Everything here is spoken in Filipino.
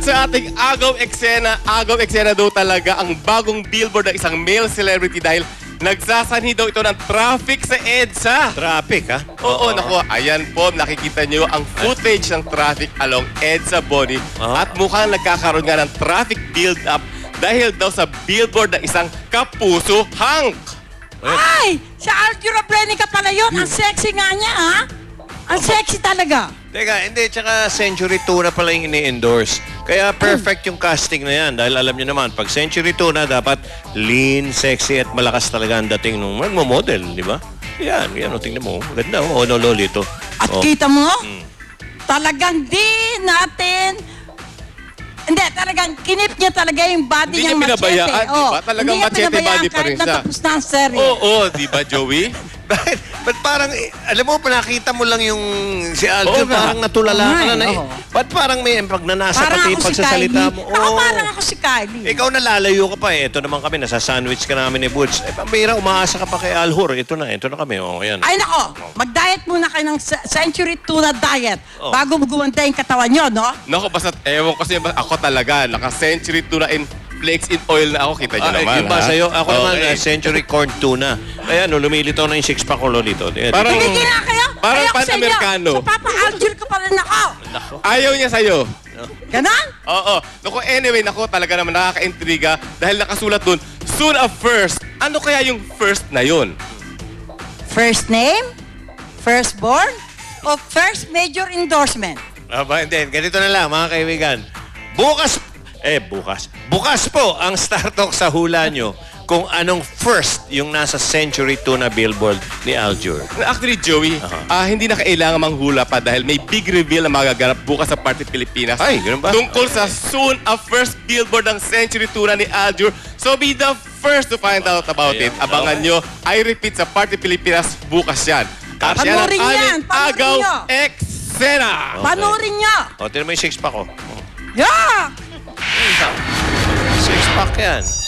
sa ating agaw eksena, agaw eksena daw talaga ang bagong billboard ng isang male celebrity dahil nagsasanhi daw ito ng traffic sa EDSA. Traffic, ha? Oo, naku, ayan po, nakikita nyo ang footage ng traffic along EDSA Boni Ah. at mukhang nagkakaroon nga ng traffic build-up dahil daw sa billboard ng isang kapuso Hank. Ay! Si Arthur Abrenica pala yun. Ang sexy nga niya, ha? Ang sexy talaga. Teka, hindi, tsaka Century Tuna pala yung ini-endorse. Kaya perfect yung casting na yan. Dahil alam nyo naman, pag Century Tuna, dapat lean, sexy, at malakas talaga ang dating nung magmo-model, di ba? Yan, yan, o, tingnan mo. Ganda, o, no, loli ito. At Oh. kita mo, Mm. talagang di natin... Hindi, talagang kinip niya talaga yung body Hindi niyang niya pinabayaan, machete. di ba? Talagang hindi niya machete pinabayaan body pa rin kahit siya. natapos na ang serye. Oo, di ba Joey? Bakit? Ba't parang, alam mo, nakita mo lang yung si Aljo, Oo nga. parang natulala ka na na eh. Oo. Ba't parang may pag nanasa Parang pati ako si pagsasalita Kylie. mo? Ako Oo. parang ako si Kylie. Ikaw nalalayo ka pa eh. Ito naman kami, nasa sandwich ka namin ni Boots. Eh, pambira, umaasa ka pa kay Alhur. Ito na, ito na kami. Oh, yan. Ay nako, mag-diet muna kayo ng ce- Century Tuna Diet Oh. bago gumanda yung katawan nyo, no? Naku, basta ewan ko kasi ako talaga, naka-century tuna in flakes in oil na ako. Kita nyo Ah, naman, yung ba ha? sa'yo? Ako naman, Okay. uh, Century Corn Tuna. Kaya no, lumilitaw na yung six-pack ko lolito. Eh, Parang- Tumigil na kayo! Parang Ayoko sa inyo. Pan-Americano. Sa Papa Alger ko pa rin ako. Ayaw niya sa'yo. Ganon? Oo. Naku, anyway, naku, talaga naman nakaka-intriga dahil nakasulat dun, soon a first. Ano kaya yung first na yun? First name, firstborn, o first major endorsement? Aba, hindi. Ganito na lang, mga kaibigan. Bukas, eh, bukas. Bukas po ang Star Talk sa hula nyo kung anong first yung nasa Century Tuna billboard ni Aljur. Actually, Joey, ah, hindi na kailangan manghula pa dahil may big reveal na magaganap bukas sa Party Pilipinas. Ay, ganun ba? Tungkol sa soon a first billboard ng Century Tuna ni Aljur. So be the first to find out about it. Abangan nyo. I repeat, sa Party Pilipinas bukas yan. At yan ang Panoorin yan, aming panoorin agaw nyo. eksena. Panurin nyo! O, tinan mo yung six-pack ko. Yeah! Six-pack yan.